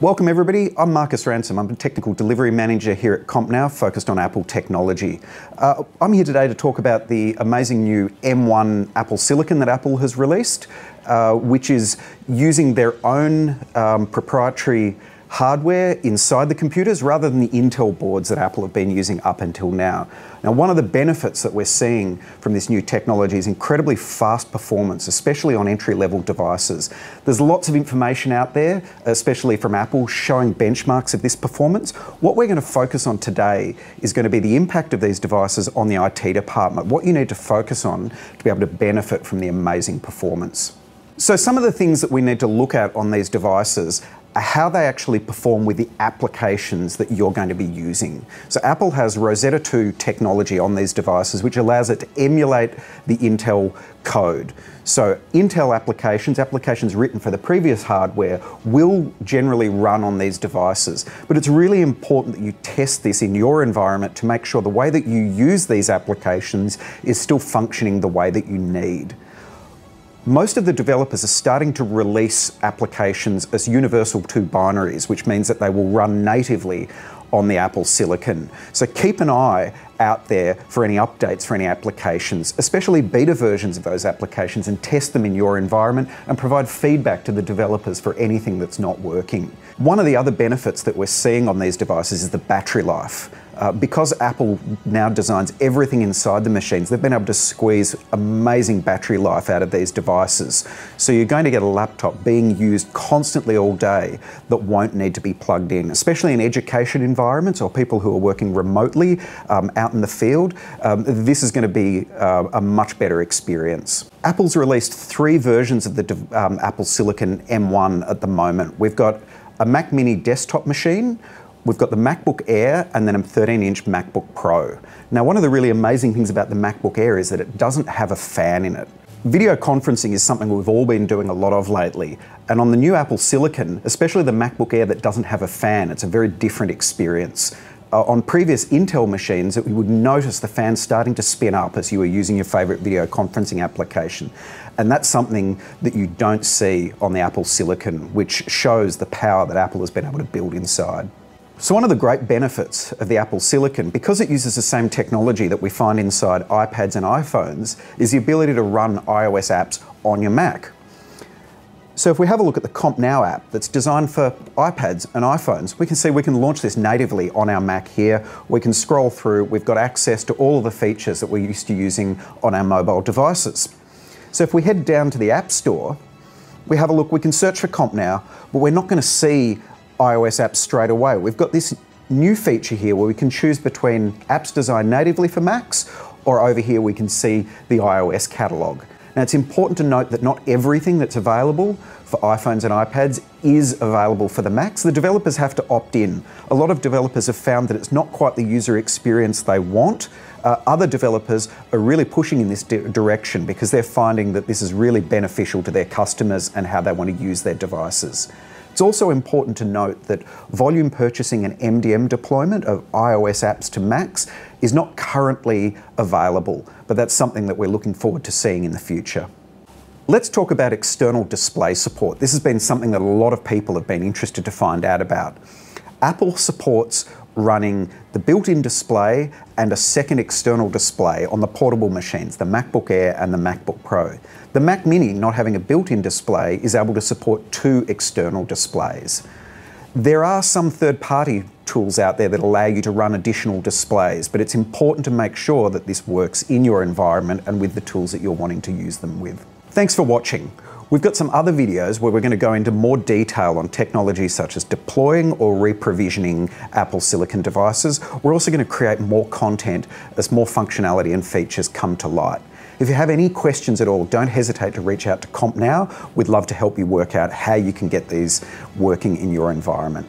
Welcome everybody, I'm Marcus Ransom. I'm a Technical Delivery Manager here at CompNow, focused on Apple technology. Uh, I'm here today to talk about the amazing new M1 Apple Silicon that Apple has released, uh, which is using their own um, proprietary hardware inside the computers rather than the Intel boards that Apple have been using up until now. Now, one of the benefits that we're seeing from this new technology is incredibly fast performance, especially on entry level devices. There's lots of information out there, especially from Apple, showing benchmarks of this performance. What we're going to focus on today is going to be the impact of these devices on the IT department, what you need to focus on to be able to benefit from the amazing performance. So, some of the things that we need to look at on these devices how they actually perform with the applications that you're going to be using. So Apple has Rosetta 2 technology on these devices, which allows it to emulate the Intel code. So Intel applications, applications written for the previous hardware, will generally run on these devices. But it's really important that you test this in your environment to make sure the way that you use these applications is still functioning the way that you need most of the developers are starting to release applications as universal two binaries, which means that they will run natively on the Apple Silicon. So keep an eye out there for any updates for any applications, especially beta versions of those applications, and test them in your environment and provide feedback to the developers for anything that's not working. One of the other benefits that we're seeing on these devices is the battery life. Uh, because Apple now designs everything inside the machines, they've been able to squeeze amazing battery life out of these devices. So you're going to get a laptop being used constantly all day that won't need to be plugged in, especially in education environments or people who are working remotely um, out in the field. Um, this is going to be uh, a much better experience. Apple's released three versions of the um, Apple Silicon M1 at the moment. We've got a Mac Mini desktop machine, We've got the MacBook Air and then a 13 inch MacBook Pro. Now, one of the really amazing things about the MacBook Air is that it doesn't have a fan in it. Video conferencing is something we've all been doing a lot of lately. And on the new Apple Silicon, especially the MacBook Air that doesn't have a fan, it's a very different experience. Uh, on previous Intel machines, you would notice the fan starting to spin up as you were using your favorite video conferencing application. And that's something that you don't see on the Apple Silicon, which shows the power that Apple has been able to build inside. So one of the great benefits of the Apple Silicon, because it uses the same technology that we find inside iPads and iPhones, is the ability to run iOS apps on your Mac. So if we have a look at the CompNow app that's designed for iPads and iPhones, we can see we can launch this natively on our Mac here. We can scroll through, we've got access to all of the features that we're used to using on our mobile devices. So if we head down to the App Store, we have a look, we can search for CompNow, but we're not going to see iOS apps straight away. We've got this new feature here where we can choose between apps designed natively for Macs or over here we can see the iOS catalog. Now it's important to note that not everything that's available for iPhones and iPads is available for the Macs. The developers have to opt in. A lot of developers have found that it's not quite the user experience they want. Uh, other developers are really pushing in this di direction because they're finding that this is really beneficial to their customers and how they want to use their devices. It's also important to note that volume purchasing and MDM deployment of iOS apps to Macs is not currently available, but that's something that we're looking forward to seeing in the future. Let's talk about external display support. This has been something that a lot of people have been interested to find out about. Apple supports running the built-in display and a second external display on the portable machines, the MacBook Air and the MacBook Pro. The Mac Mini, not having a built-in display, is able to support two external displays. There are some third-party tools out there that allow you to run additional displays, but it's important to make sure that this works in your environment and with the tools that you're wanting to use them with. Thanks for watching. We've got some other videos where we're going to go into more detail on technologies such as deploying or reprovisioning Apple Silicon devices. We're also going to create more content as more functionality and features come to light. If you have any questions at all, don't hesitate to reach out to CompNow. We'd love to help you work out how you can get these working in your environment.